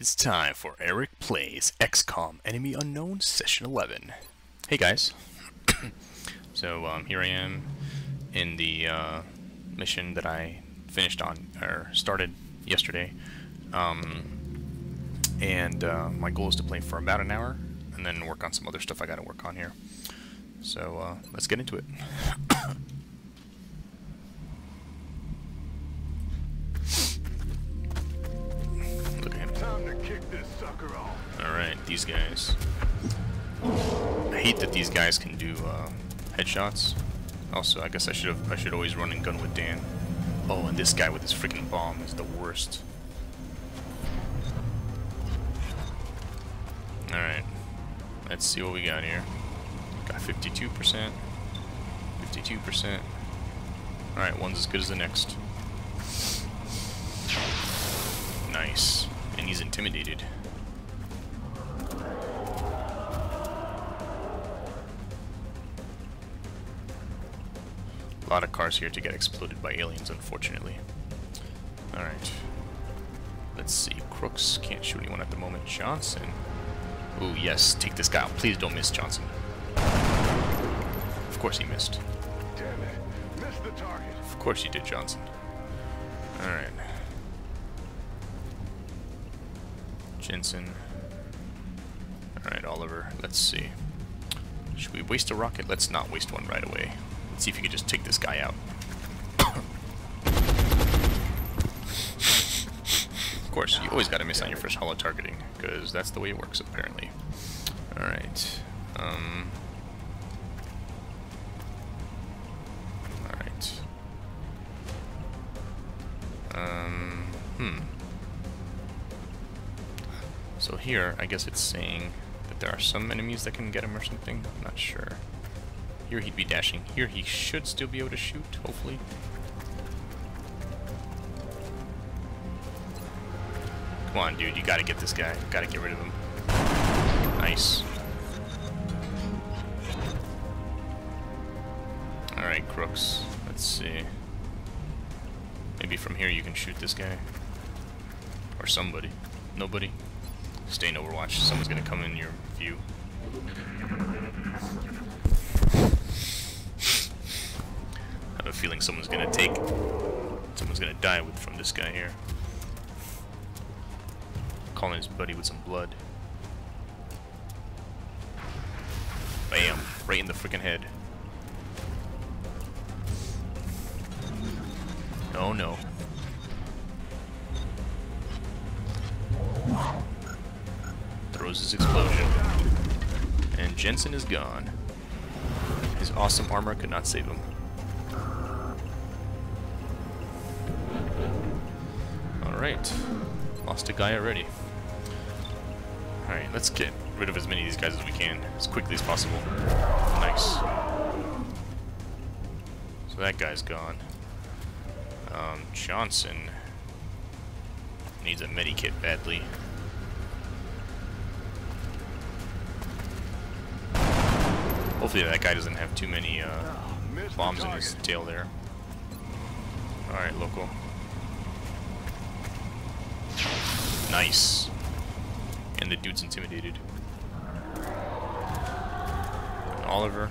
It's time for Eric Plays XCOM Enemy Unknown Session 11. Hey guys. so um, here I am in the uh, mission that I finished on, or started yesterday. Um, and uh, my goal is to play for about an hour and then work on some other stuff I gotta work on here. So uh, let's get into it. guys can do uh, headshots. Also, I guess I should have I should always run and gun with Dan. Oh, and this guy with his freaking bomb is the worst. Alright. Let's see what we got here. Got 52%. 52%. Alright, one's as good as the next. Nice. And he's intimidated. A lot of cars here to get exploded by aliens, unfortunately. Alright. Let's see. Crooks can't shoot anyone at the moment. Johnson. Ooh, yes. Take this guy out. Please don't miss Johnson. Of course he missed. Damn it. Missed the target. Of course you did, Johnson. Alright. Jensen. Alright, Oliver. Let's see. Should we waste a rocket? Let's not waste one right away. See if you could just take this guy out. of course, you always gotta miss on your first holo targeting, because that's the way it works, apparently. Alright. Um... Alright. Um, hmm. So here, I guess it's saying that there are some enemies that can get him or something. I'm not sure. Here he'd be dashing. Here he should still be able to shoot, hopefully. Come on, dude, you gotta get this guy. Gotta get rid of him. Nice. Alright, Crooks. Let's see. Maybe from here you can shoot this guy. Or somebody. Nobody? Stay in Overwatch. Someone's gonna come in your view. Feeling someone's gonna take... Someone's gonna die with from this guy here. Calling his buddy with some blood. Bam! Right in the freaking head. Oh no. Throws his explosion. And Jensen is gone. His awesome armor could not save him. Alright. Lost a guy already. Alright, let's get rid of as many of these guys as we can, as quickly as possible. Nice. So that guy's gone. Um, Johnson needs a medikit badly. Hopefully that guy doesn't have too many uh, bombs in his tail there. Alright, local. Nice. And the dude's intimidated. And Oliver.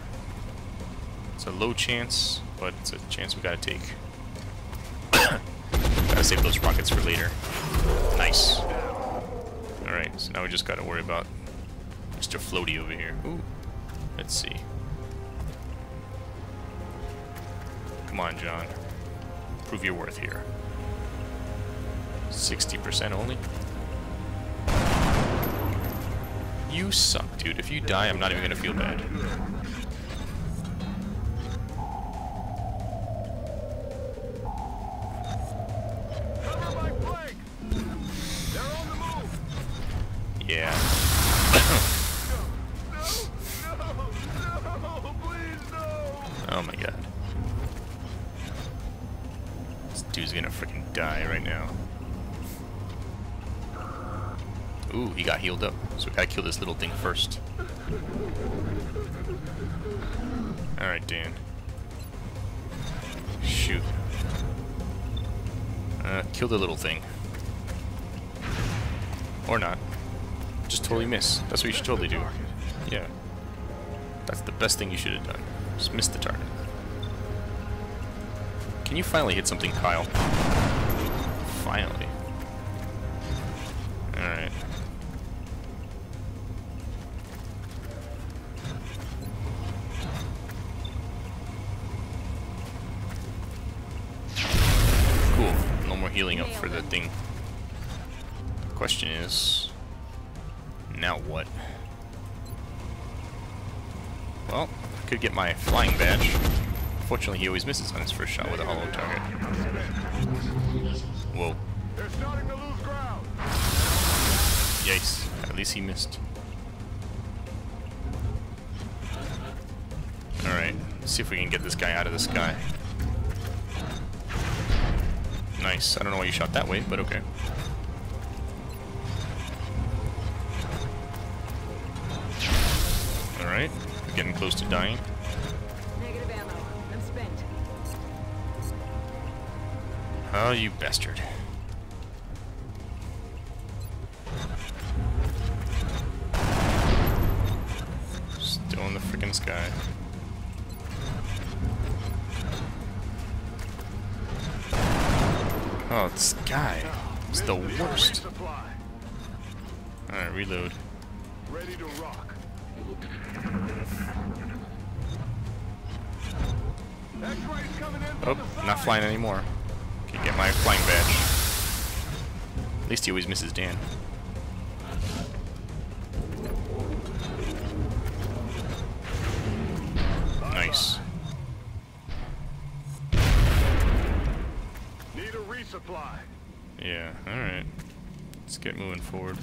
It's a low chance, but it's a chance we gotta take. gotta save those rockets for later. Nice. Alright, so now we just gotta worry about Mr. Floaty over here. Ooh. Let's see. Come on, John. Prove your worth here. 60% only? You suck, dude. If you die, I'm not even gonna feel bad. Yeah. Oh my god. This dude's gonna freaking die right now. Ooh, he got healed up. So we gotta kill this little thing first. Alright, Dan. Shoot. Uh, kill the little thing. Or not. Just totally miss. That's what you should totally do. Yeah. That's the best thing you should have done. Just miss the target. Can you finally hit something, Kyle? Finally. Thing. Question is... Now what? Well, I could get my flying badge. Fortunately, he always misses on his first shot with a holo target. Whoa. They're starting to lose ground. Yikes. At least he missed. Alright, see if we can get this guy out of the sky. Nice. I don't know why you shot that way, but okay. Alright, getting close to dying. Negative ammo. I'm spent. Oh, you bastard. Flying anymore. Can't get my flying badge. At least he always misses Dan. Nice. Need a resupply. Yeah, alright. Let's get moving forward.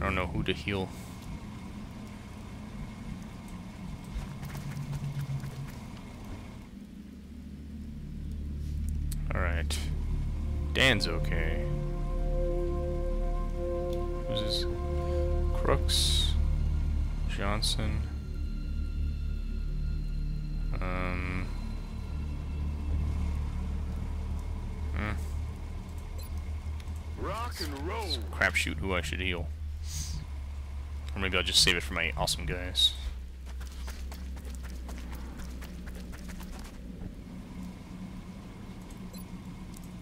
I don't know who to heal. Alright. Dan's okay. Who's this? Crooks. Johnson. Um. hmm. Rock and roll. crapshoot who I should heal. Or maybe I'll just save it for my awesome guys.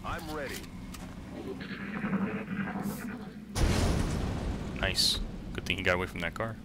I'm ready. Nice. Good thing he got away from that car.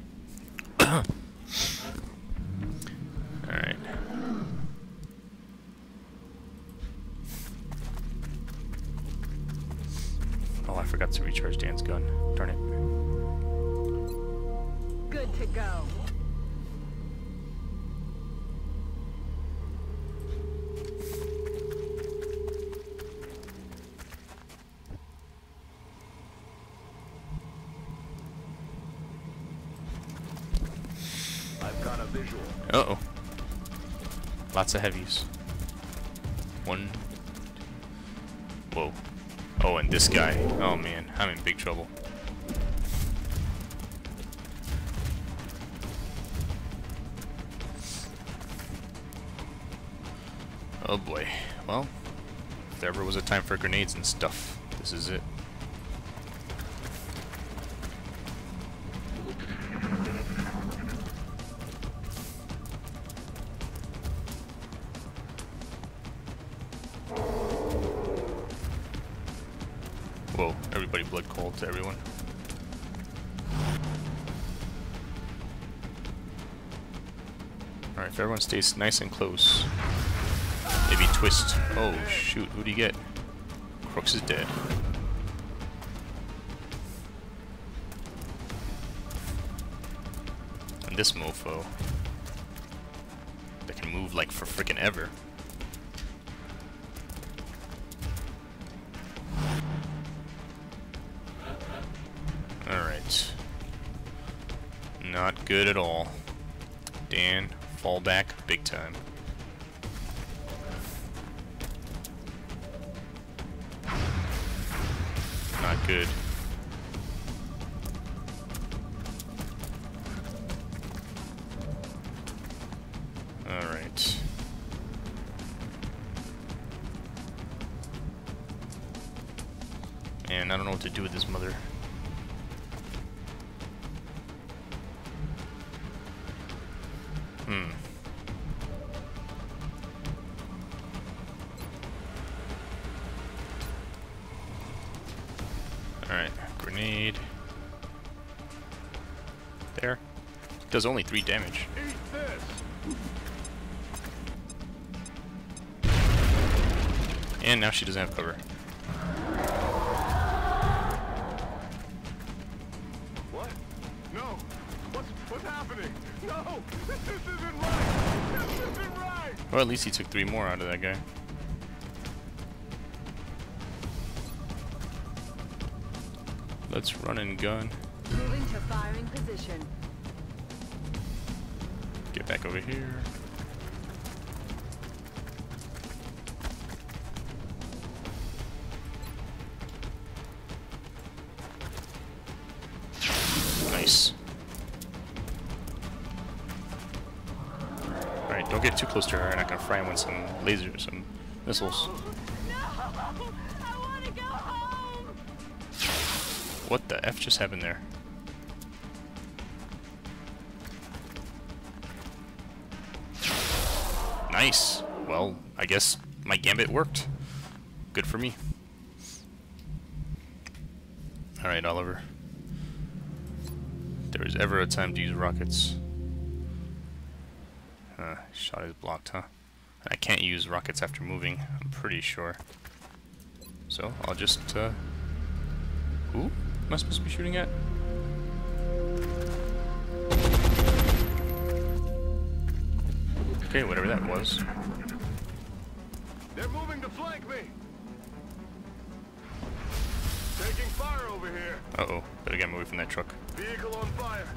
Lots of heavies. One. Whoa. Oh, and this guy. Oh man, I'm in big trouble. Oh boy. Well, if there ever was a time for grenades and stuff, this is it. Stays nice and close. Maybe twist. Oh shoot, who do you get? Crooks is dead. And this mofo. That can move like for freaking ever. Alright. Not good at all. Dan, fall back big time. Not good. Does only three damage. And now she doesn't have cover. What? No! What's what's happening? No! This, this isn't right! This isn't right! Well, at least he took three more out of that guy. Let's run and gun. Back over here. Nice. Alright, don't get too close to her, and I can fry him with some lasers, some missiles. Oh, no! I want to go home! What the F just happened there? Nice. Well, I guess my gambit worked. Good for me. Alright, Oliver. There is ever a time to use rockets. Uh, shot is blocked, huh? I can't use rockets after moving, I'm pretty sure. So, I'll just, uh... Am I supposed to be shooting at? Okay, whatever that was. They're moving to flank me! Taking fire over here! Uh-oh, better get him away from that truck. Vehicle on fire!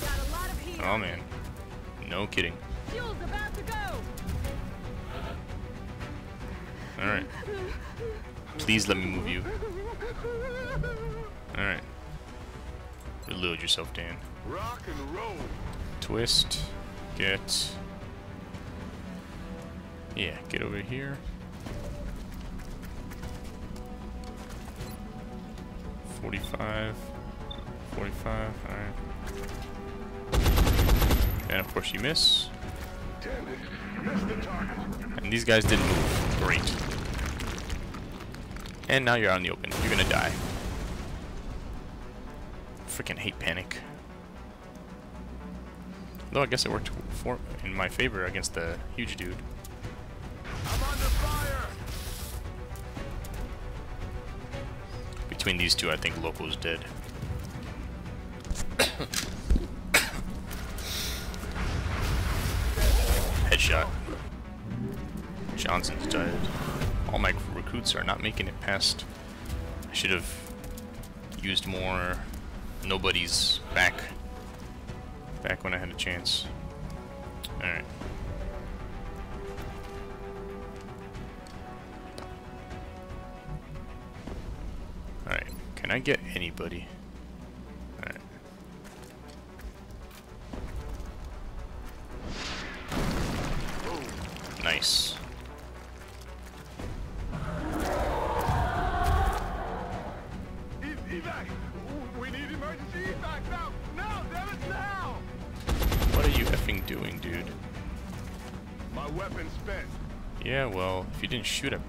Got a lot of heat. Oh man. No kidding. Fuel's about to go. Alright. Please let me move you. Alright. Reload yourself, Dan. Rock and roll! Twist. Get. Yeah, get over here. Forty-five. Forty-five. Alright. And of course you miss. Damn it! The target! And these guys didn't move. Great. And now you're out in the open. You're gonna die. Freaking hate panic. Though I guess it worked for in my favor against the huge dude. Between these two, I think Loco's dead. Headshot. Johnson's dead. All my recruits are not making it past. I should have used more nobody's back. Back when I had a chance. Alright. Alright, can I get anybody?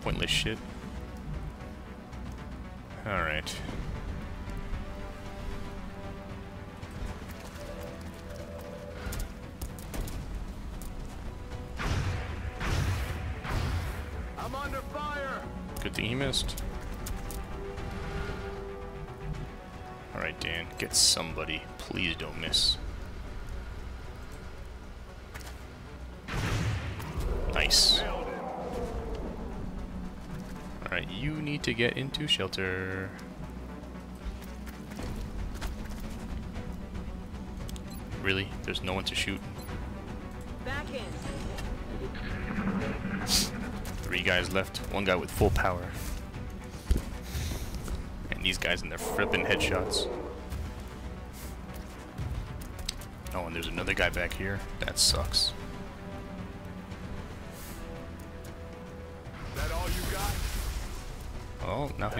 Pointless shit. Alright. I'm under fire! Good thing he missed. Alright, Dan, get somebody. Please don't miss. Need to get into shelter. Really? There's no one to shoot? Back in. Three guys left. One guy with full power. And these guys in their flippin' headshots. Oh, and there's another guy back here. That sucks.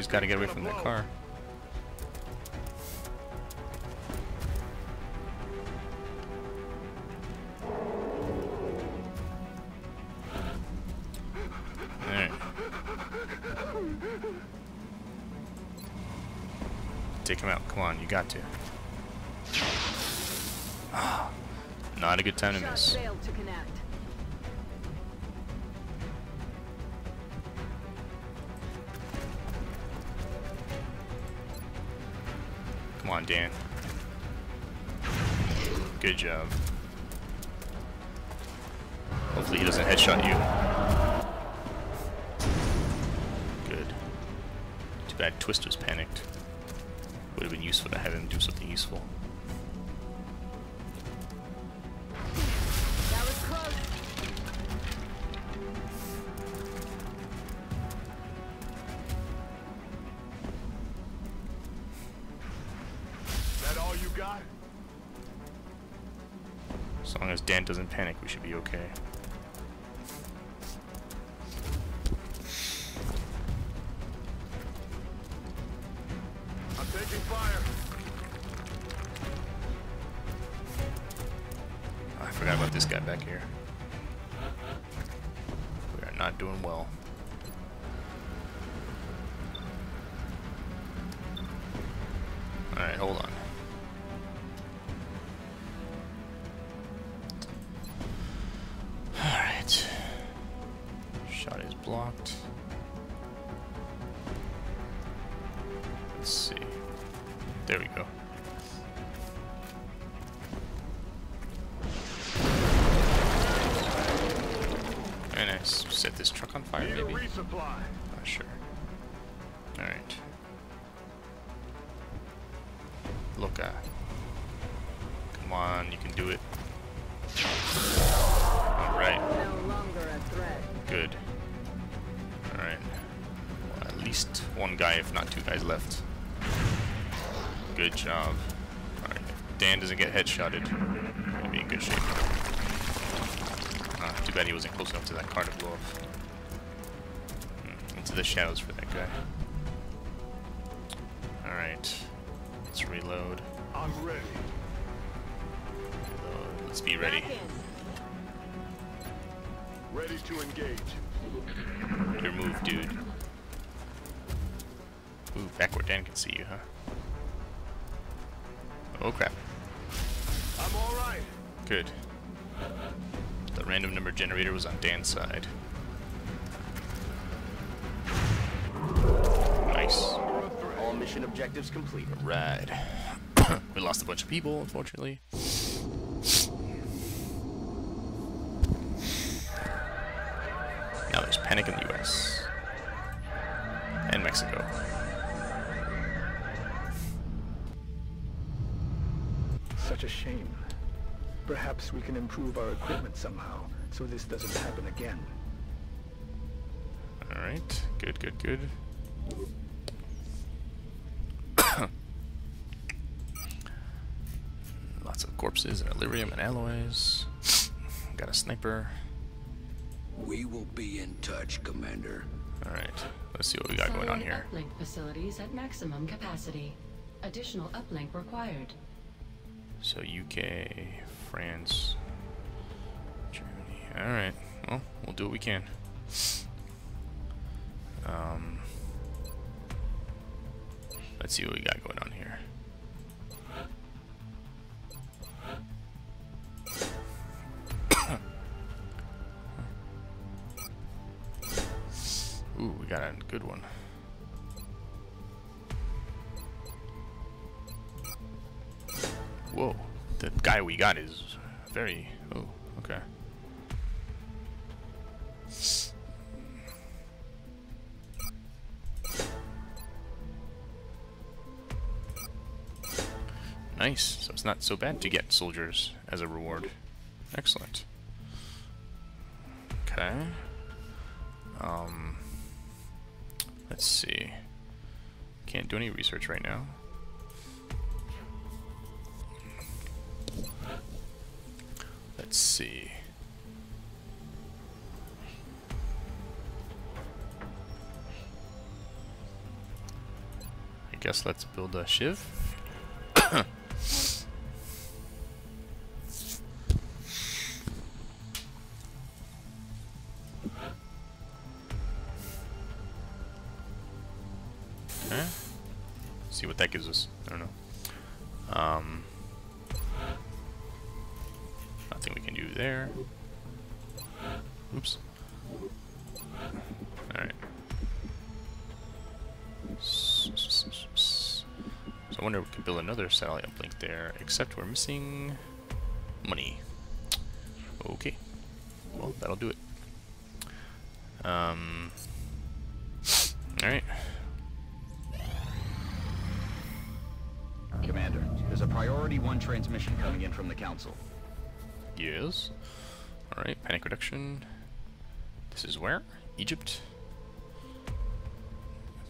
He's got to get away from that car. Alright. Take him out. Come on, you got to. Ah, not a good time to miss. Good job. Hopefully he doesn't headshot you. Good. Too bad Twist was panicked. Would have been useful to have him do something useful. Alright, hold on. Alright. Shot is blocked. Let's see. There we go. Very nice. Set this truck on fire, maybe? resupply. One guy, if not two guys left. Good job. Alright, if Dan doesn't get headshotted, we'll be in good shape. Ah, too bad he wasn't close enough to that car to blow up. Hmm, Into the shadows for that guy. Alright. Let's reload. I'm ready. reload. Let's be ready. Ready to engage. Your move, dude. Ooh, back where Dan can see you, huh? Oh crap. I'm all right. Good. The random number generator was on Dan's side. Nice. You're a threat. All mission objectives completed. Ride. we lost a bunch of people, unfortunately. Now there's panic in the improve our equipment somehow, so this doesn't happen again. Alright, good, good, good. Lots of corpses and Elerium and alloys. Got a sniper. We will be in touch, Commander. Alright, let's see what we got going on here. Uplink facilities at maximum capacity. Additional uplink required. So UK, France, Germany. Alright, well, we'll do what we can. Um, let's see what we got going on here. Ooh, we got a good one. Whoa, the guy we got is very. Oh, okay. Nice. So it's not so bad to get soldiers as a reward. Excellent. Okay. Um. Let's see. Can't do any research right now. Let's see. I guess let's build a shiv. Satellite uplink there, except we're missing money. Okay. Well, that'll do it. Um. Alright. Commander, there's a priority one transmission coming in from the Council. Yes. Alright, panic reduction. This is where? Egypt?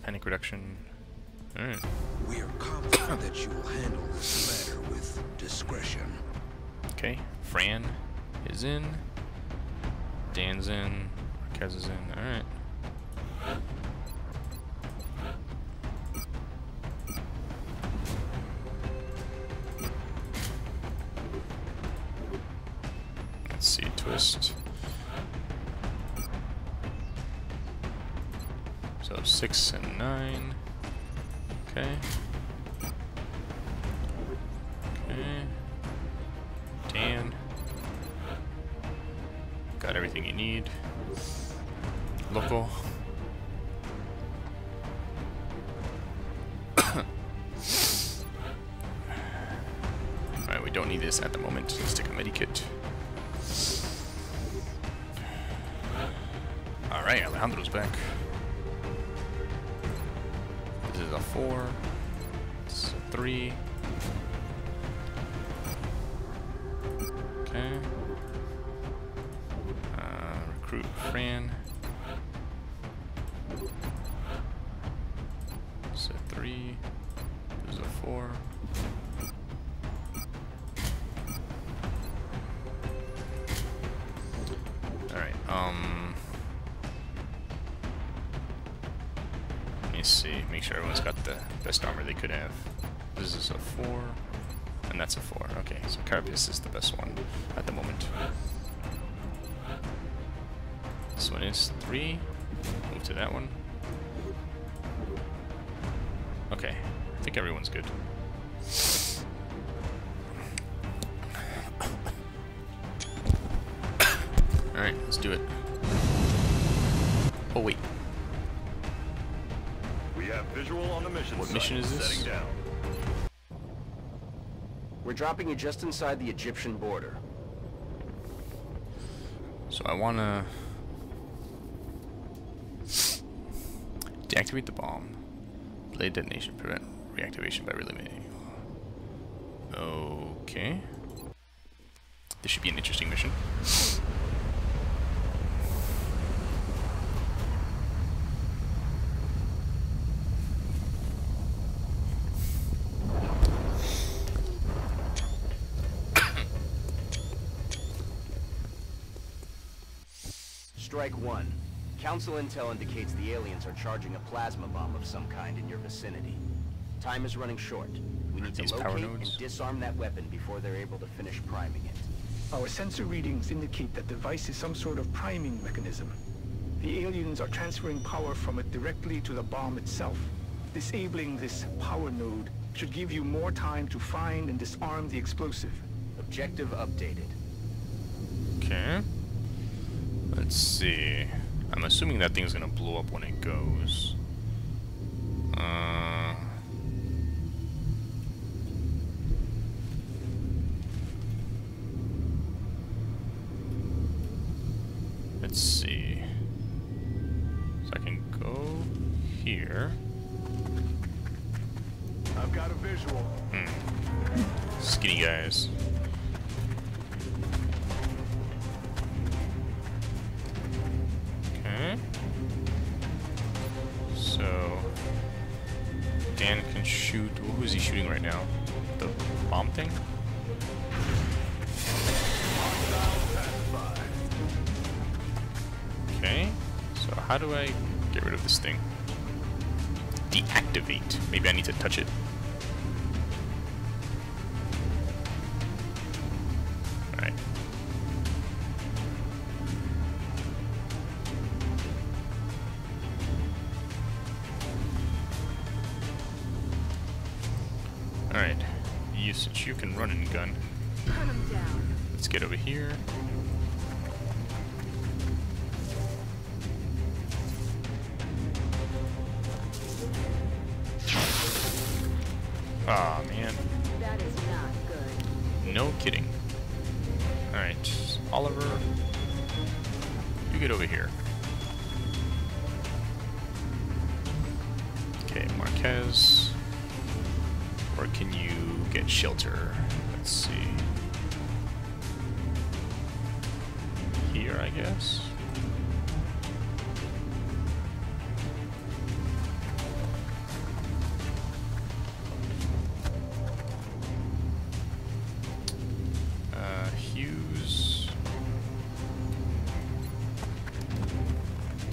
Panic reduction. Alright. We are confident that you will handle this matter with discretion. Okay, Fran is in. Dan's in. Marquez is in. Alright. Let's see, twist. So six and nine. Okay. Okay. Dan. Got everything you need. Local. Could have. This is a four, and that's a four. Okay, so Carapace is the best one at the moment. This one is three. Move to that one. Okay, I think everyone's good. Dropping you just inside the Egyptian border. So I wanna deactivate the bomb, delay detonation, prevent reactivation by eliminating. Okay. This should be an interesting mission. Strike one. Council intel indicates the aliens are charging a plasma bomb of some kind in your vicinity. Time is running short. We need These to power locate nodes? and disarm that weapon before they're able to finish priming it. Our sensor readings indicate that the device is some sort of priming mechanism. The aliens are transferring power from it directly to the bomb itself. Disabling this power node should give you more time to find and disarm the explosive. Objective updated. Okay. Let's see. I'm assuming that thing's gonna blow up when it goes. Uh.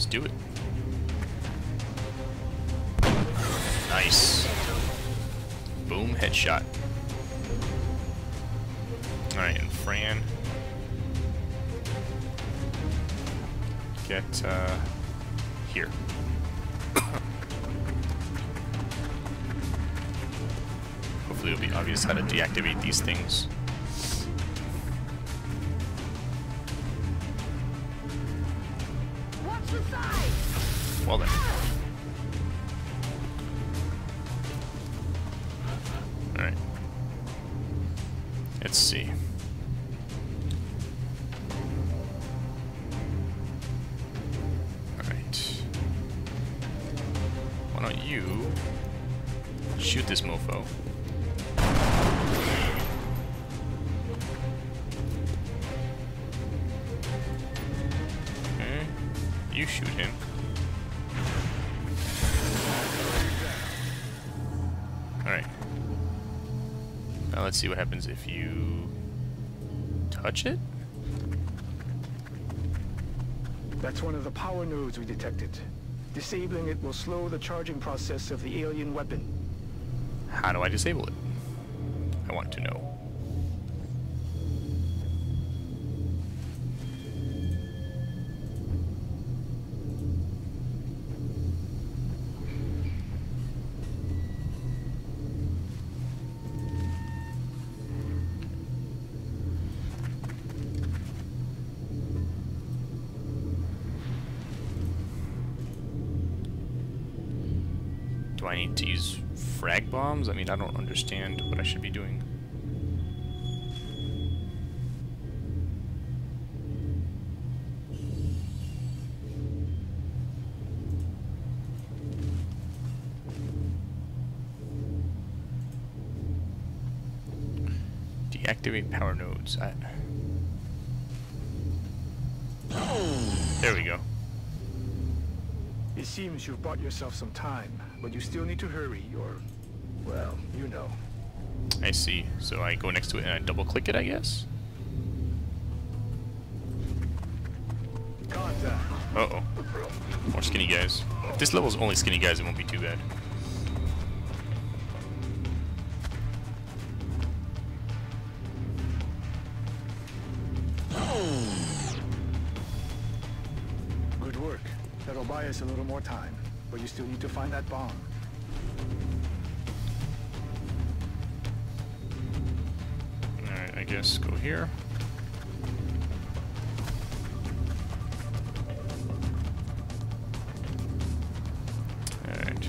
Do it. Nice. Boom, headshot. Alright, and Fran. Get, uh, here. Hopefully it'll be obvious how to deactivate these things. See what happens if you touch it? That's one of the power nodes we detected. Disabling it will slow the charging process of the alien weapon. How do I disable it? I want to know. I mean, I don't understand what I should be doing. Deactivate power nodes. I... There we go. It seems you've bought yourself some time, but you still need to hurry or. I see. So I go next to it and I double click it, I guess? Contact. Uh-oh. More skinny guys. If this level's only skinny guys, it won't be too bad. Good work. That'll buy us a little more time, but you still need to find that bomb. Guess go here. Alright.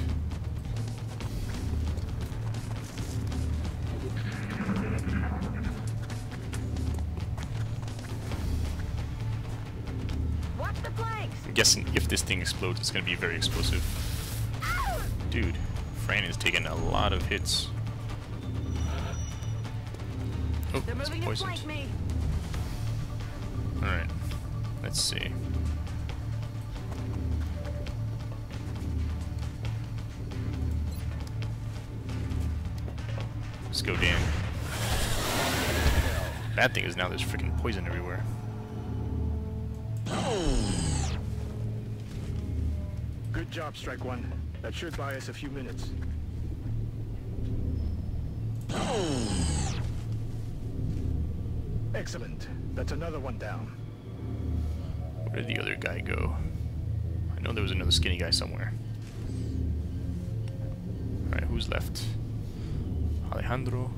Watch the planks! I'm guessing if this thing explodes, it's gonna be very explosive. Dude, Fran is taking a lot of hits. Oh, They're moving to flank me! Alright. Let's see. Let's go, Dan. Bad thing is now there's freaking poison everywhere. Good Good job, Strike One. That should buy us a few minutes. Excellent. That's another one down. Where did the other guy go? I know there was another skinny guy somewhere. Alright, who's left? Alejandro.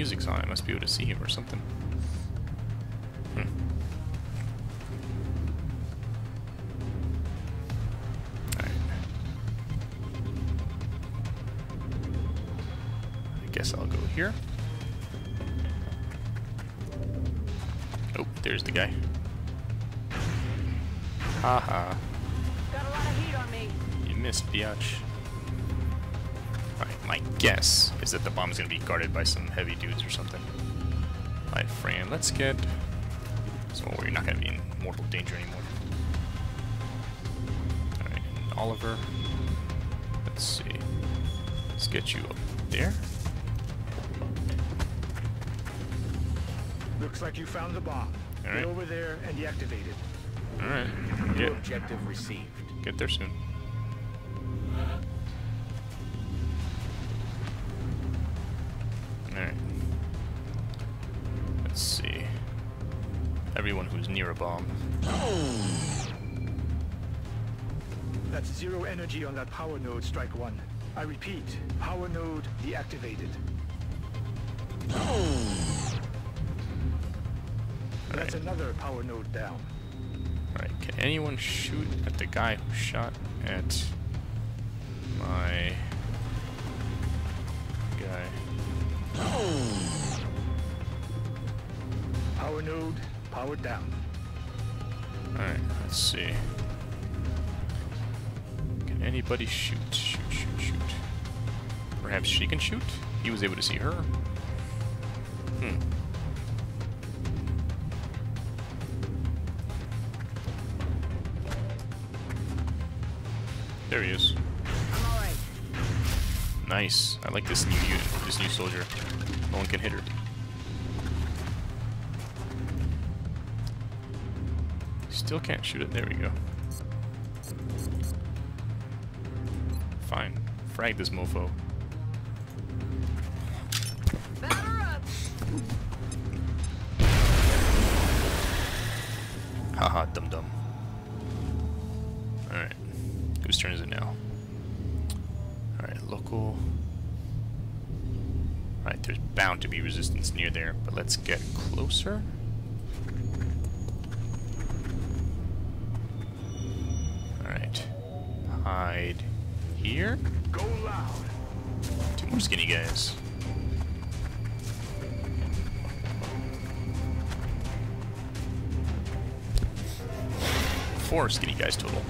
Music's on, I must be able to see him or something. Hmm. I guess I'll go here. Oh, there's the guy. Haha, Got a lot of heat on me. you missed, biatch. My guess is that the bomb's gonna be guarded by some heavy dudes or something. Alright, Fran, let's get So you're not gonna be in mortal danger anymore. Alright, Oliver. Let's see. Let's get you up there. Looks like you found the bomb. All right. Get over there and deactivate it. Alright. Objective received. get there soon. Bomb. That's zero energy on that power node, Strike One. I repeat, power node deactivated. That's another power node down. Alright, can anyone shoot at the guy who shot at my guy? Power node powered down. Let's see. Can anybody shoot? Shoot, shoot, shoot. Perhaps she can shoot? He was able to see her. Hmm. There he is. Nice. I like this new unit, this new soldier. No one can hit her. Still can't shoot it. There we go. Fine. Frag this mofo. Haha, dum dum. Alright. Whose turn is it now? Alright, local. Alright, there's bound to be resistance near there, but let's get closer. Four skinny guys total.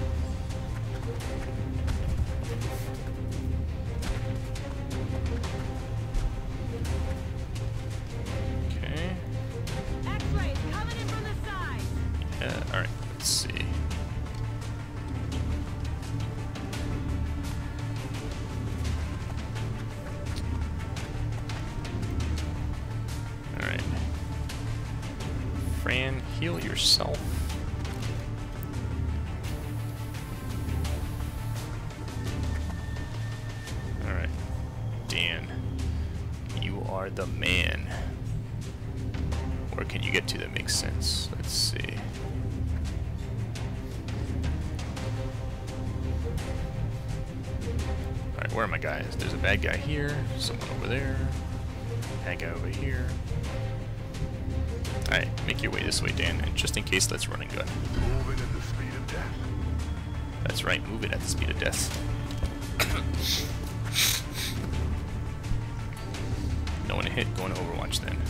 The speed of death. That's right, move it at the speed of death. no one to hit, going to Overwatch then.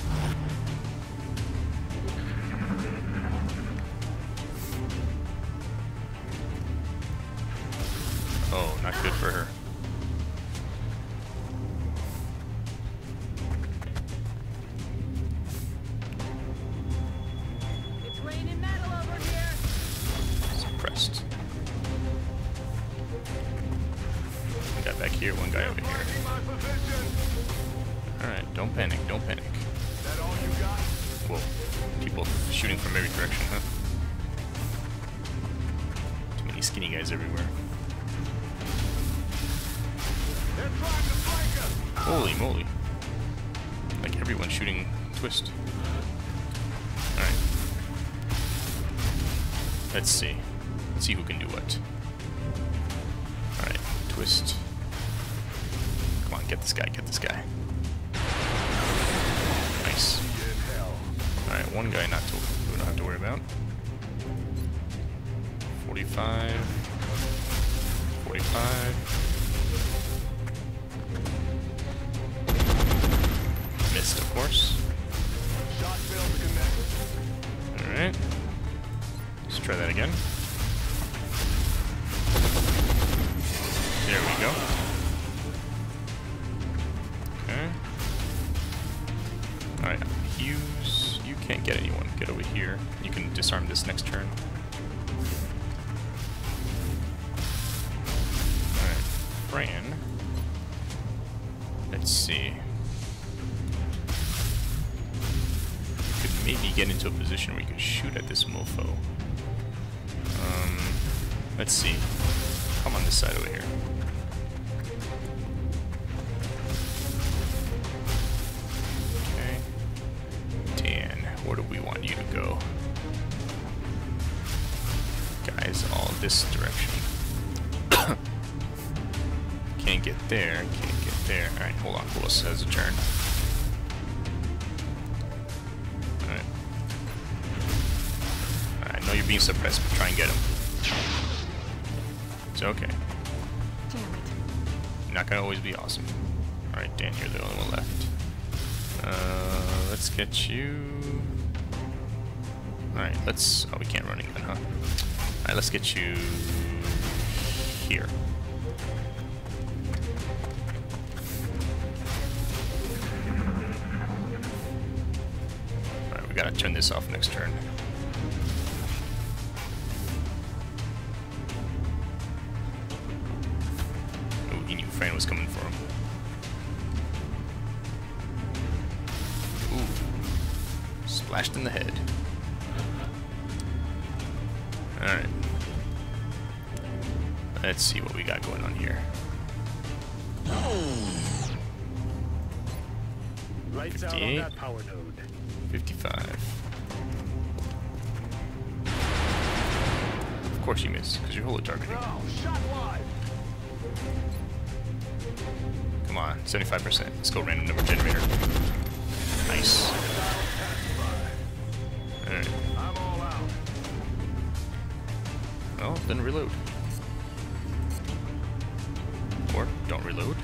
Let's see. Come on this side over here. Get you... Alright, let's... Oh, we can't run again, huh? Alright, let's get you... here. 75%. Let's go random number generator. Nice. Alright. Well, then reload. Or don't reload.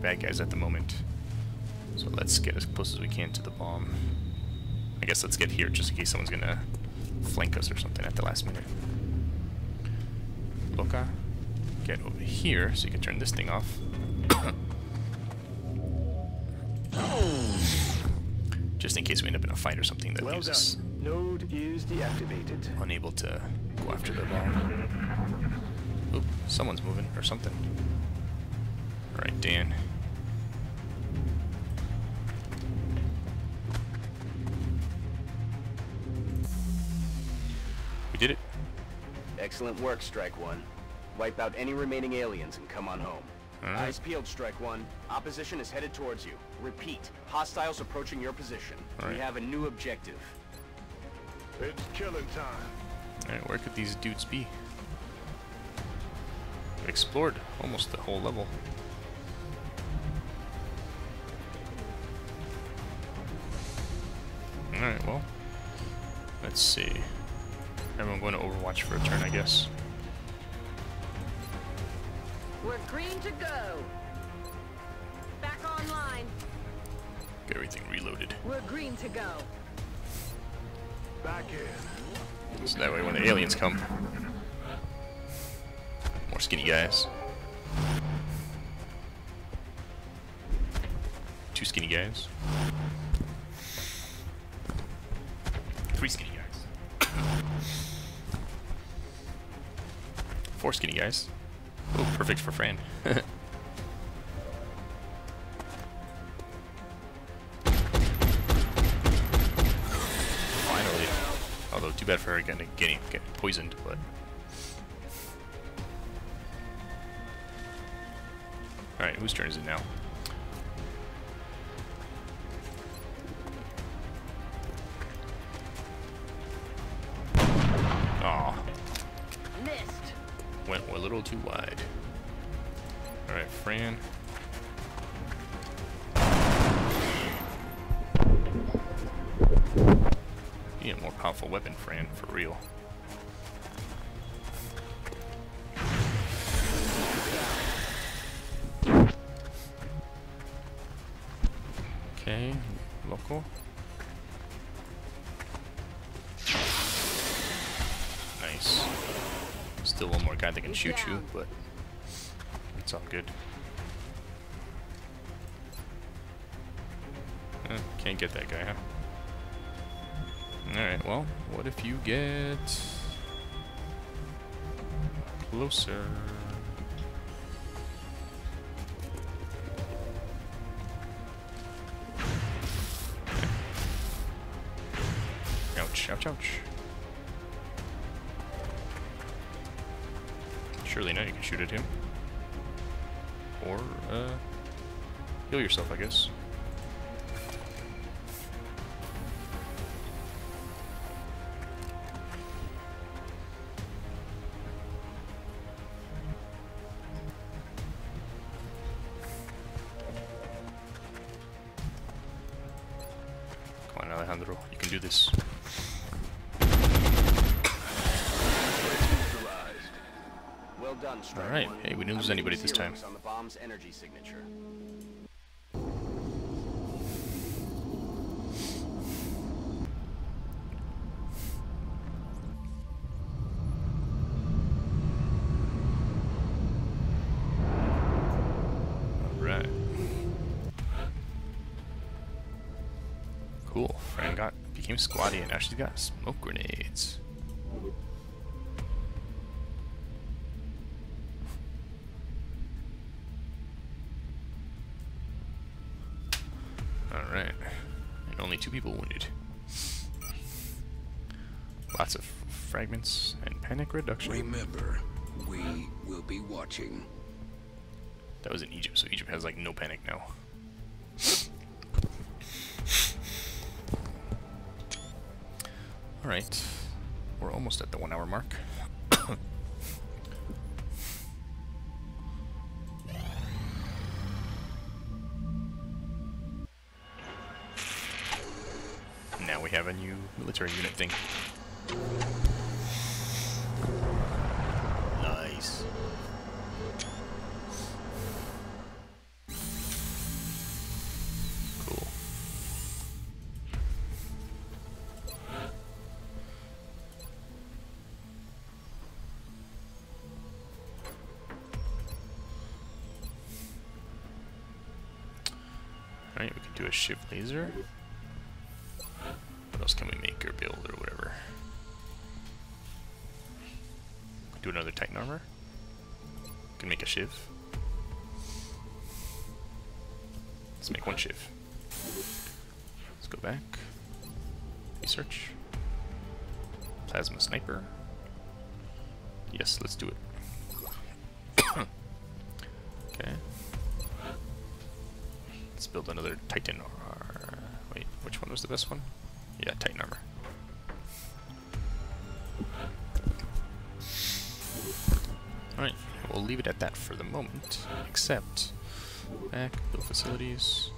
Bad guys at the moment. So let's get as close as we can to the bomb. I guess let's get here just in case someone's gonna flank us or something at the last minute. Loka, get over here so you can turn this thing off. just in case we end up in a fight or something that Well leaves us Node is deactivated. unable to go after the bomb. Oop, someone's moving or something. Excellent work, Strike One. Wipe out any remaining aliens and come on home. Alright. Eyes peeled, Strike One. Opposition is headed towards you. Repeat, hostiles approaching your position. Alright. We have a new objective. It's killing time. Alright, where could these dudes be? We explored almost the whole level. Alright, well. Let's see. Everyone going to Overwatch for a turn, I guess. We're green to go. Back online. Get everything reloaded. We're green to go. Back in. So that way when the aliens come, more skinny guys. Two skinny guys. Three skinny guys. Four skinny guys. Oh, perfect for Fran. Finally. Although, too bad for her getting, getting, getting poisoned, but... Alright, whose turn is it now? Need a powerful weapon, Fran, for real. Okay, local. Nice. Still one more guy that can shoot you, but it's all good. Uh, can't get that guy, huh? Well, what if you get closer? Ouch, ouch, ouch. Surely now you can shoot at him. Or, uh, heal yourself, I guess. Bomb's energy signature. Cool. Fran got became squaddie and now she's got smoke grenades. Alright. And only two people wounded. Lots of fragments and panic reduction. Remember, we will be watching. That was in Egypt, so Egypt has like no panic now. Alright. We're almost at the one hour mark. Military unit thing. Nice. Cool. Alright, we can do a shift laser. Build or whatever? Do another Titan armor. Can make a shiv. Let's make one shiv. Let's go back. Research. Plasma sniper. Yes, let's do it. okay. Let's build another Titan. Or, wait, which one was the best one? Yeah, Titan armor. Leave it at that for the moment, except back, build facilities.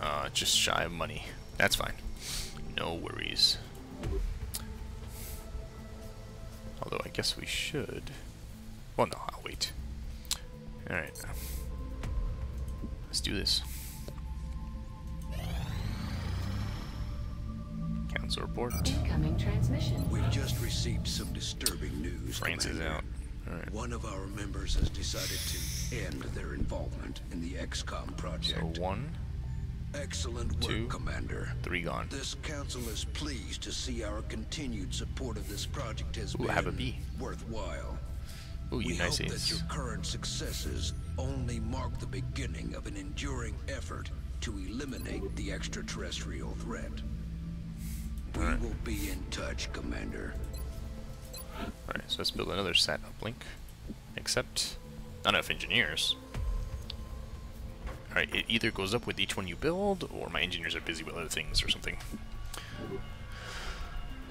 Uh, just shy of money. That's fine. No worries. Although I guess we should. Well, no, I'll wait. Alright. let's do this. Council report. Incoming transmission. We've just received some disturbing news. France is out. Alright. One of our members has decided to end their involvement in the XCOM project. So project. one, Excellent work, two, Commander. three gone. This council is pleased to see our continued support of this project has Ooh, been have a B. worthwhile. Ooh, we nice hope that your current successes only mark the beginning of an enduring effort to eliminate the extraterrestrial threat. We will be in touch, Commander. Alright, so let's build another sat uplink. Except, not enough engineers. Alright, it either goes up with each one you build, or my engineers are busy with other things or something.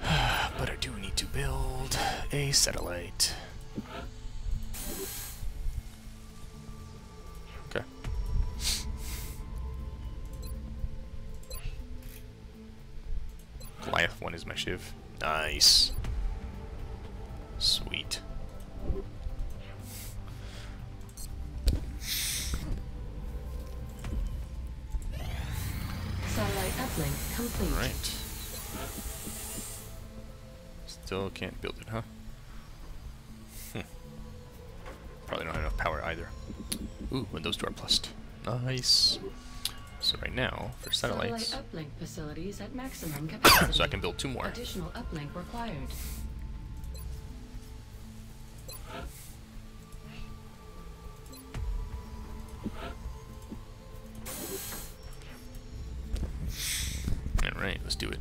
but I do need to build a satellite. Goliath 1 is my shiv. Nice. Sweet. Satellite uplink complete. Alright. Still can't build it, huh? Hmm. Probably don't have enough power either. Ooh, Windows door plus. Nice. So right now, for satellites, Satellite uplink facilities at maximum capacity. so I can build two more. Additional uplink required. Alright, let's do it.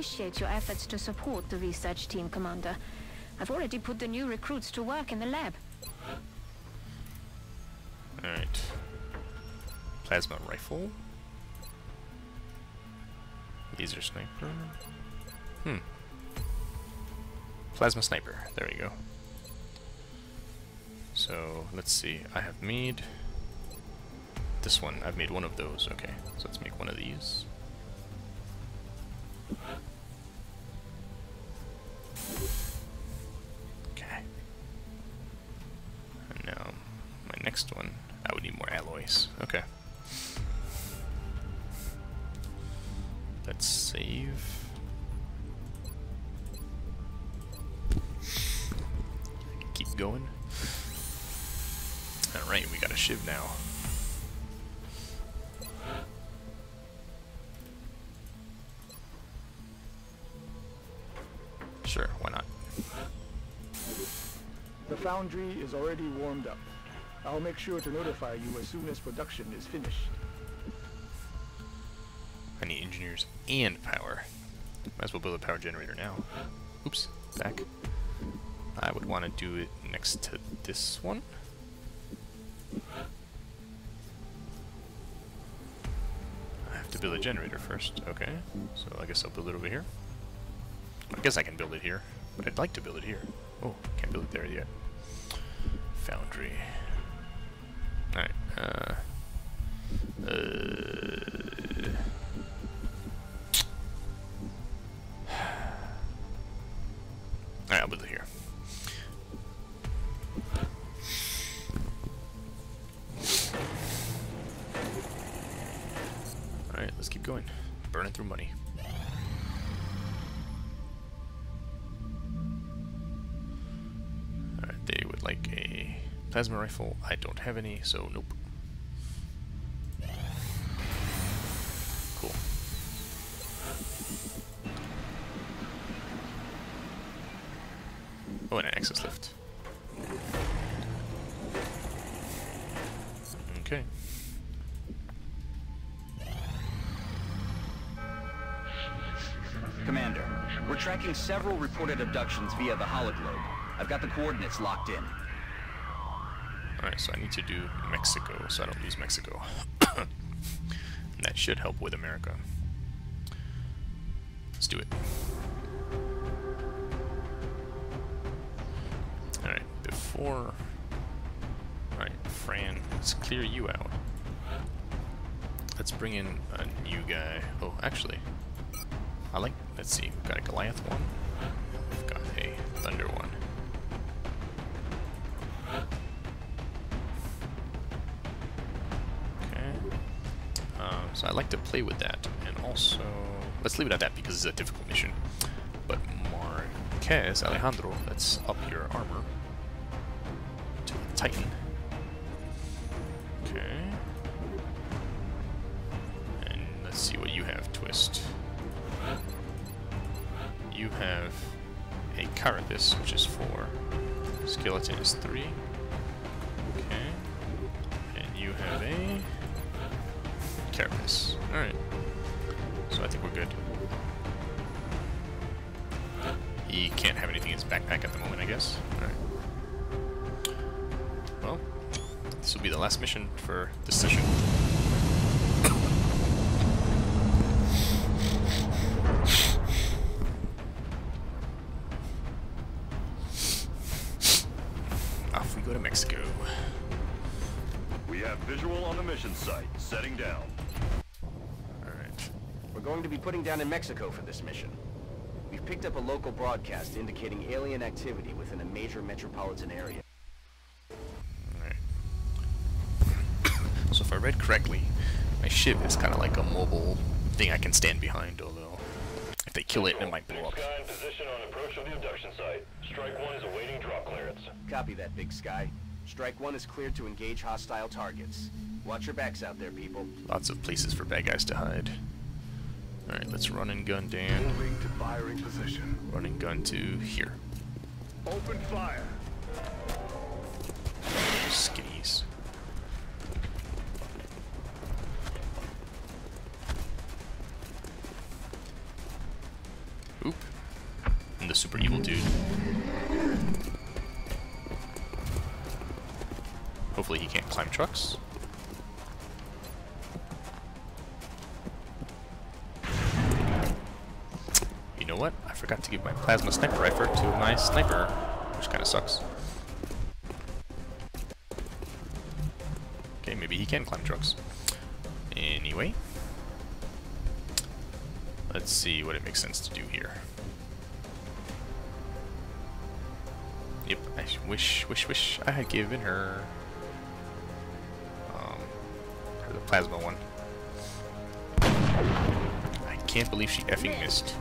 Appreciate your efforts to support the research team, Commander. I've already put the new recruits to work in the lab. Alright. Plasma rifle. Laser sniper. Hmm. Plasma sniper. There we go. So, let's see. I have made this one. I've made one of those. Okay, so let's make one of these. Next one, I would need more alloys. Okay. Let's save. Keep going. Alright, we got a shiv now. Sure, why not? The foundry is already warmed up. I'll make sure to notify you as soon as production is finished. I need engineers and power. Might as well build a power generator now. Oops, back. I would want to do it next to this one. I have to build a generator first. Okay, so I guess I'll build it over here. I guess I can build it here, but I'd like to build it here. Oh, can't build it there yet. Foundry. Plasma rifle. I don't have any, so nope. Cool. Oh, and an access lift. Okay. Commander, we're tracking several reported abductions via the hologlobe. I've got the coordinates locked in. So I need to do Mexico, so I don't lose Mexico. And that should help with America. Let's do it. Alright, before... Alright, Fran, let's clear you out. Let's bring in a new guy. Oh, actually, I like, let's see, we've got a Goliath one, we've got a Thunder one. So I like to play with that, and also, let's leave it at that because it's a difficult mission. But Marquez, Alejandro, let's up your armor to Titan. Going to be putting down in Mexico for this mission. We've picked up a local broadcast indicating alien activity within a major metropolitan area. Alright. so if I read correctly, my ship is kind of like a mobile thing I can stand behind, although if they kill it, it might blow up. Big Sky in position on approach of the abduction site. Strike one is awaiting drop clearance. Copy that, Big Sky. Strike one is cleared to engage hostile targets. Watch your backs out there, people. Lots of places for bad guys to hide. Alright, let's run and gun Dan. Moving to firing position. Run and gun to here. Open fire. Skinnies. Oop. And the super evil dude. Hopefully he can't climb trucks. What? I forgot to give my plasma sniper rifle to my sniper, which kind of sucks. Okay, maybe he can climb trucks. Anyway. Let's see what it makes sense to do here. Yep, I wish, wish, wish I had given her, um, her the plasma one. I can't believe she effing missed.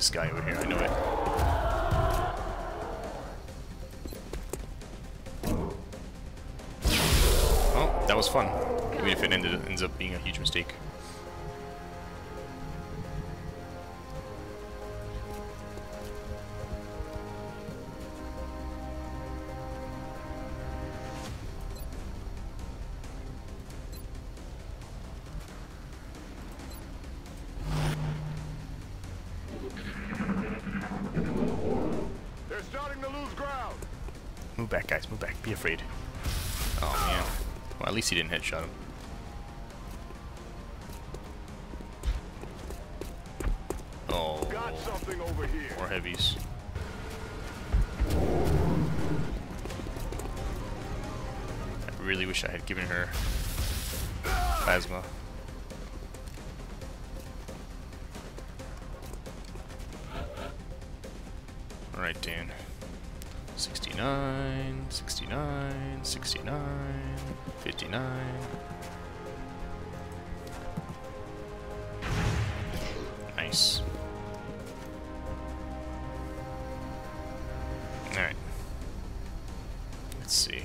This guy over here, I know it. Oh, that was fun. Even if it ended, ends up being a huge mistake. Didn't headshot him. Alright. Let's see.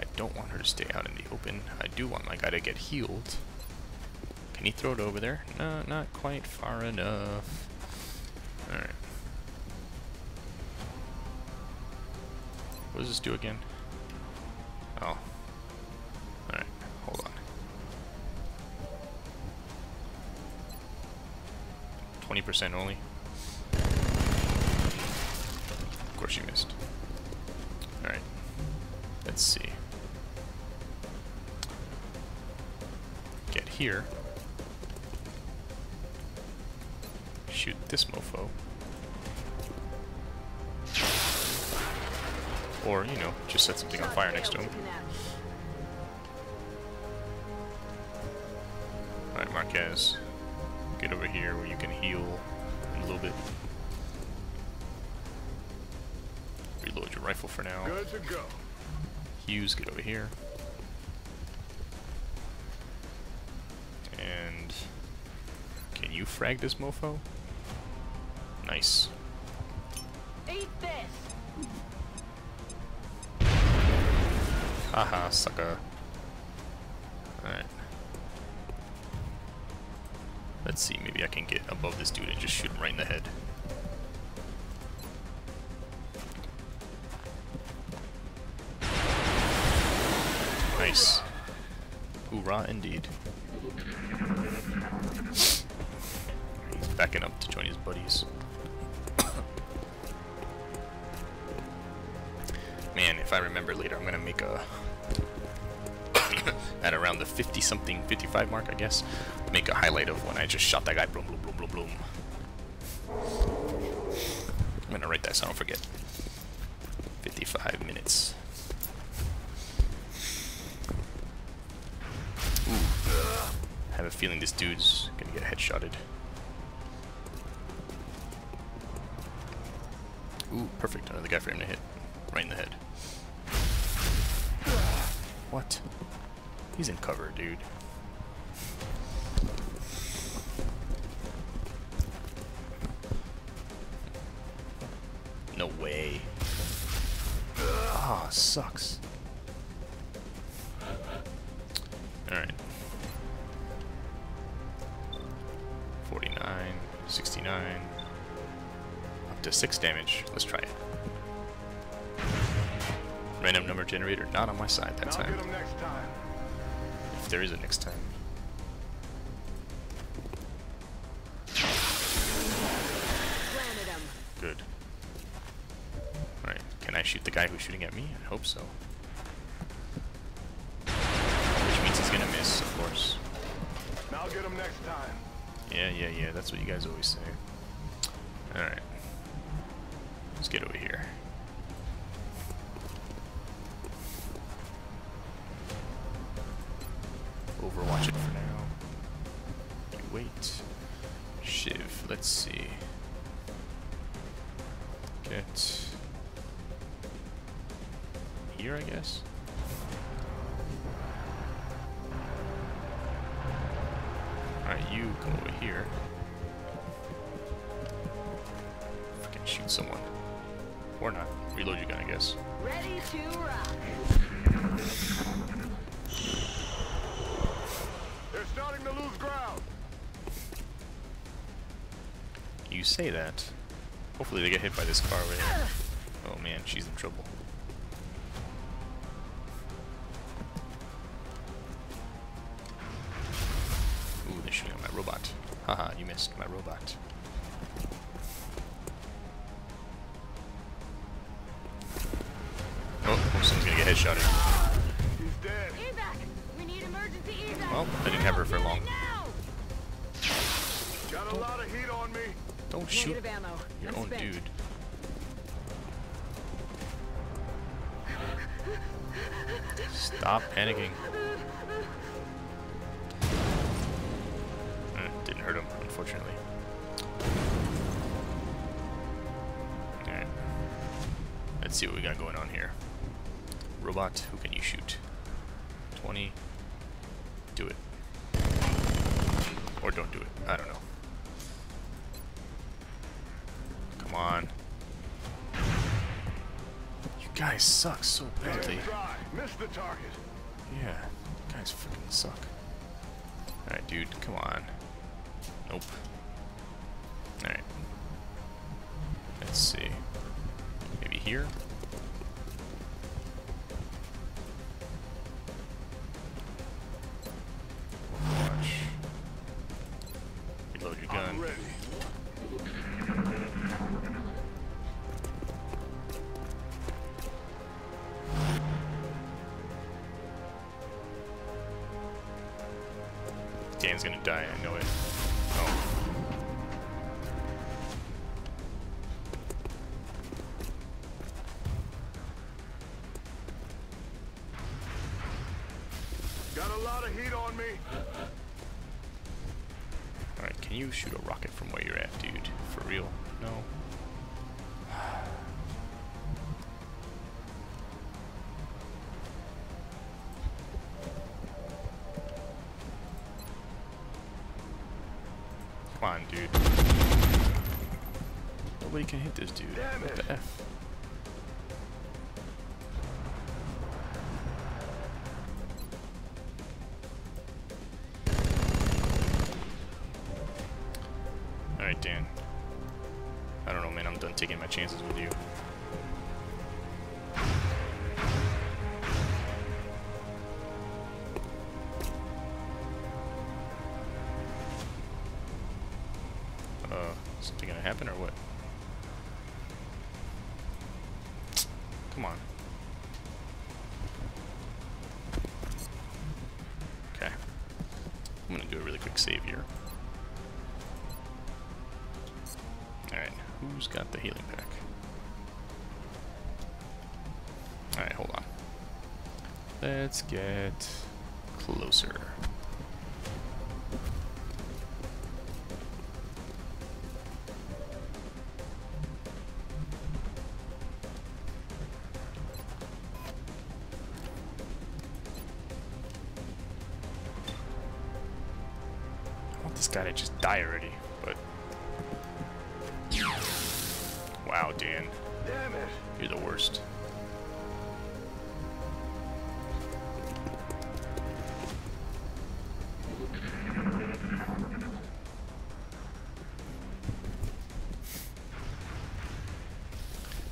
I don't want her to stay out in the open. I do want my guy to get healed. Can he throw it over there? No, not quite far enough. Alright. What does this do again? Oh. Alright, hold on. 20% only. You missed. Alright. Let's see. Get here. Shoot this mofo. Or, you know, just set something on fire next to him. Alright, Marquez. Get over here where you can heal a little bit. Good to go. Hughes, get over here. And can you frag this mofo? Nice. Eat this! Haha, sucker. Alright. Let's see, maybe I can get above this dude and just shoot him right in the head. Indeed. He's backing up to join his buddies. Man, if I remember later, I'm gonna make a at around the 50 something, 55 mark, I guess. Make a highlight of when I just shot that guy. Bloom, bloom, bloom, bloom, bloom. I'm gonna write that so I don't forget. 55 minutes. Dude's gonna get headshotted. Ooh, perfect. Another guy for him to hit. Right in the head. What? He's in cover, dude. No way. Ah, sucks. To 6 damage. Let's try it. Random number generator not on my side that Now time. get him next time. If there is a next time. Good. Alright, can I shoot the guy who's shooting at me? I hope so. Which means he's gonna miss, of course. Now get him next time. Yeah, yeah, yeah, that's what you guys always say. Hopefully they get hit by this car here. Oh man, she's in trouble. Let's see what we got going on here. Robot, who can you shoot? 20. Do it. Or don't do it. I don't know. Come on. You guys suck so badly. Yeah, you guys freaking suck. Alright, dude, come on. Nope. Alright. Let's see. Maybe here? Come on, dude. Nobody can hit this dude. What the F? the healing pack. Alright, hold on. Let's get closer. I want this guy to just die already. Dan. Damn it. You're the worst.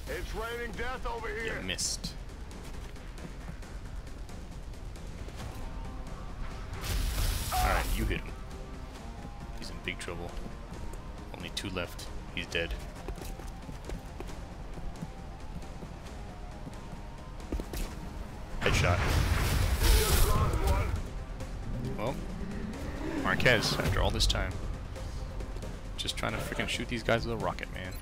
It's raining death over here. You missed. after all this time. Just trying to freaking shoot these guys with a rocket, man.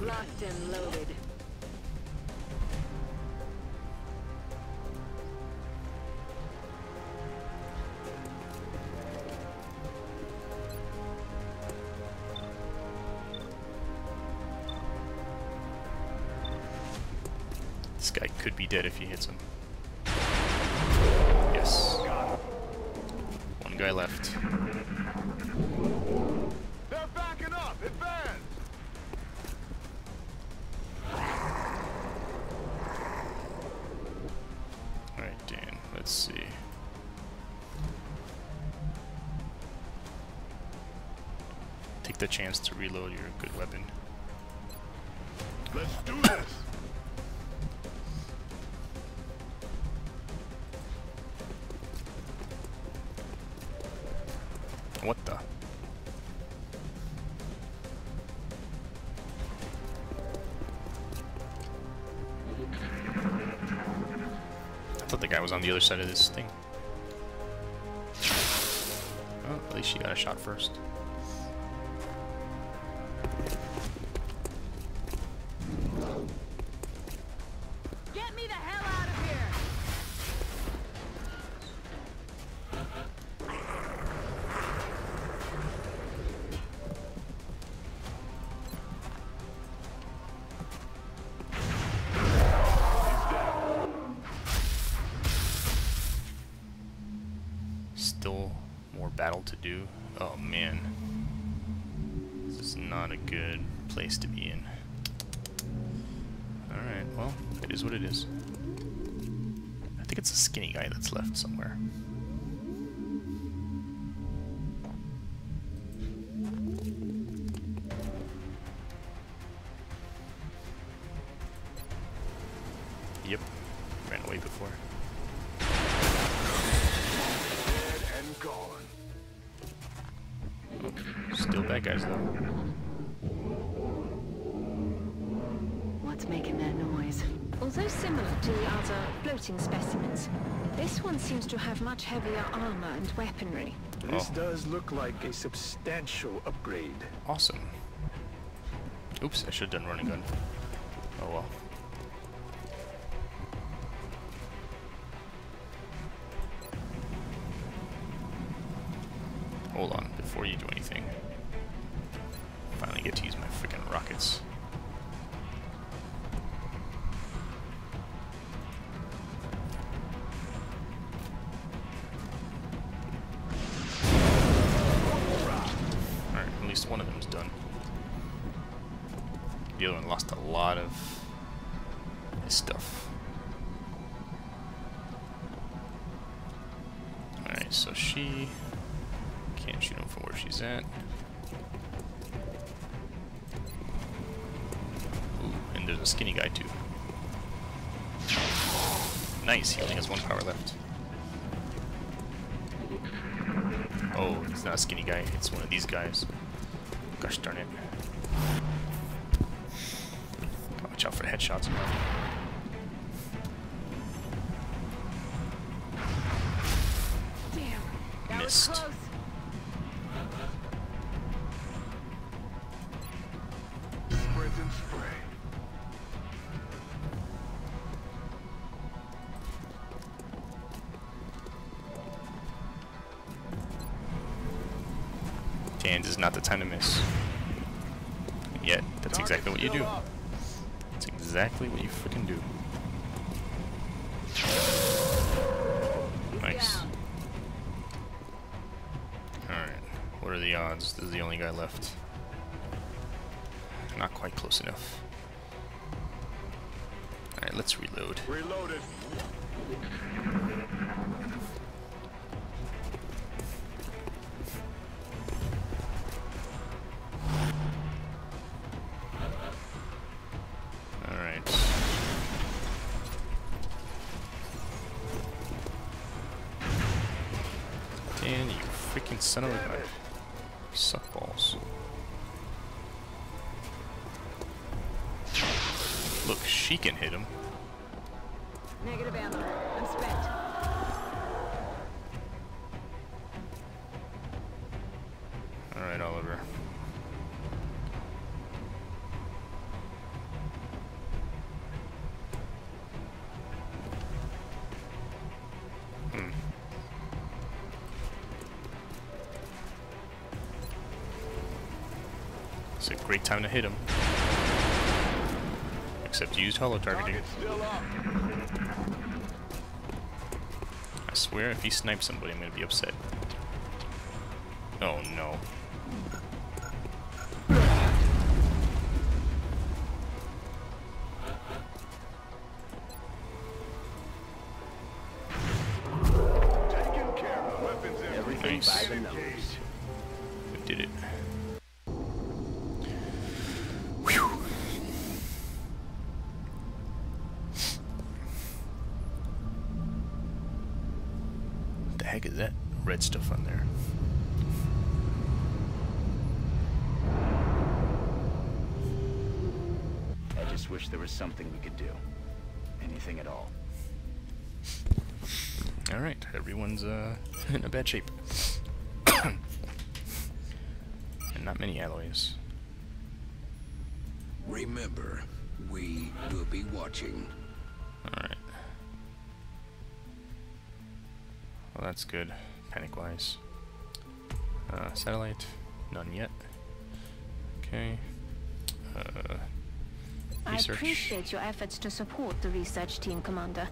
Locked and loaded. This guy could be dead if he hits him. Yes. One guy left. The chance to reload your good weapon. Let's do this. What the? I thought the guy was on the other side of this thing. Oh, at least she got a shot first. Specimens, this one seems to have much heavier armor and weaponry. This Oh. does look like a substantial upgrade. Awesome. Oops, I should have done run and gun. Oh well. Hold on, before you do anything. Finally get to use my freaking rockets. These guys. Is not the time to miss. Yet, that's exactly what you do. That's exactly what you freaking do. Nice. Alright. What are the odds? This is the only guy left. Not quite close enough. Alright, let's reload. Reloaded. Look, she can hit him. Negative ammo. I'm spent. Alright, Oliver. Hmm. It's a great time to hit him. Except used holo targeting. Target still up. I swear if he snipes somebody, I'm gonna be upset. Oh no. Watching. Alright. Well, that's good, panic-wise. Uh, satellite, none yet. Okay. Uh, I appreciate your efforts to support the research team, Commander.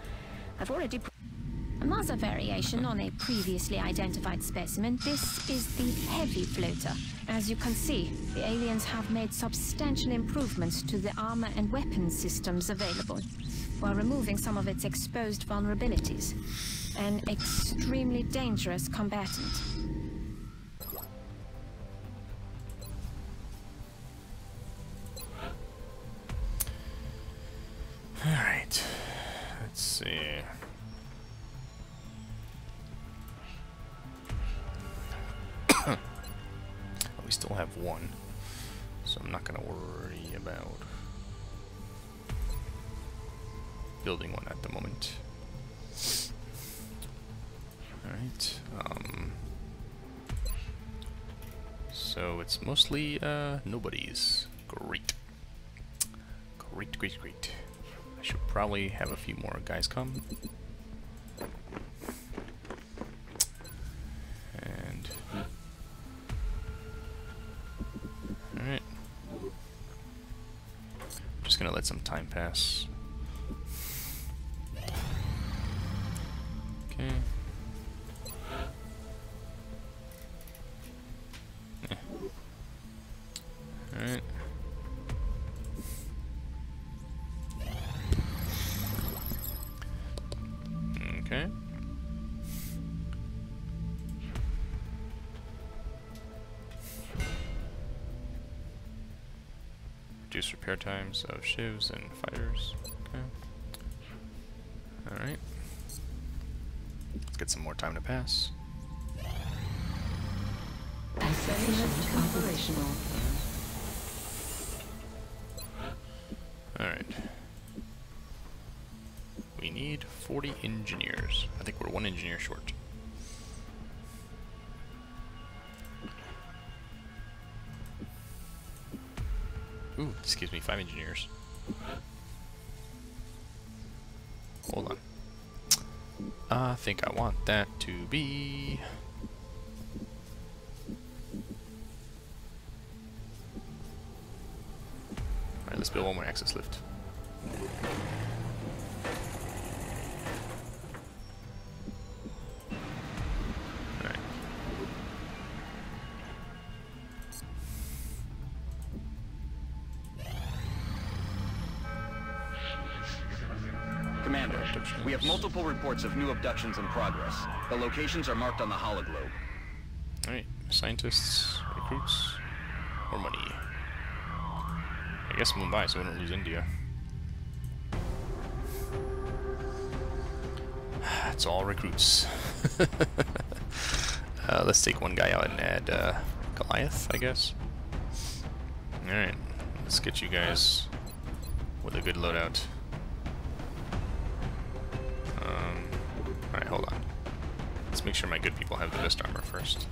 I've already... A Another variation on a previously identified specimen, this is the heavy floater. As you can see, the aliens have made substantial improvements to the armor and weapons systems available, while removing some of its exposed vulnerabilities. An extremely dangerous combatant. We still have one. So I'm not going to worry about building one at the moment. Alright. Um, so it's mostly uh, nobodies. Great. Great, great, great. I should probably have a few more guys come. Some time pass. Repair times of shivs and fighters. Okay. Alright. Let's get some more time to pass. Alright. We need 40 engineers. I think we're one engineer short. Gives me five engineers. Hold on. I think I want that to be... Alright, let's build one more access lift. Reports of new abductions in progress. The locations are marked on the hologlobe. Alright, scientists, recruits, or money. I guess Mumbai so we don't lose India. It's all recruits. uh, let's take one guy out and add uh, Goliath, I guess. Alright, let's get you guys with a good loadout. Make sure my good people have the best armor first.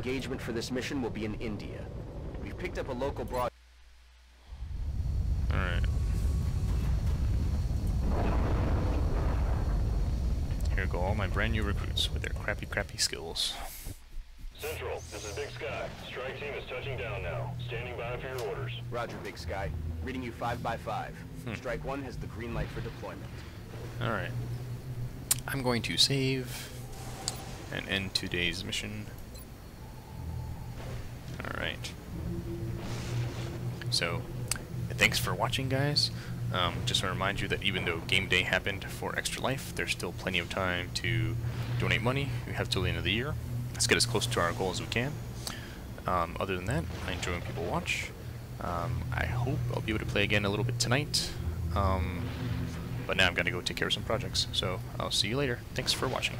Engagement for this mission will be in India. We've picked up a local broad... Alright. Here go all my brand new recruits with their crappy, crappy skills. Central, this is Big Sky. Strike team is touching down now. Standing by for your orders. Roger, Big Sky. Reading you 5 by 5 Hmm. Strike 1 has the green light for deployment. Alright. I'm going to save and end today's mission. So, thanks for watching, guys. Um, just want to remind you that even though game day happened for Extra Life, there's still plenty of time to donate money. We have till the end of the year. Let's get as close to our goal as we can. Um, other than that, I enjoy when people watch. Um, I hope I'll be able to play again a little bit tonight. Um, but now I've got to go take care of some projects. So I'll see you later. Thanks for watching.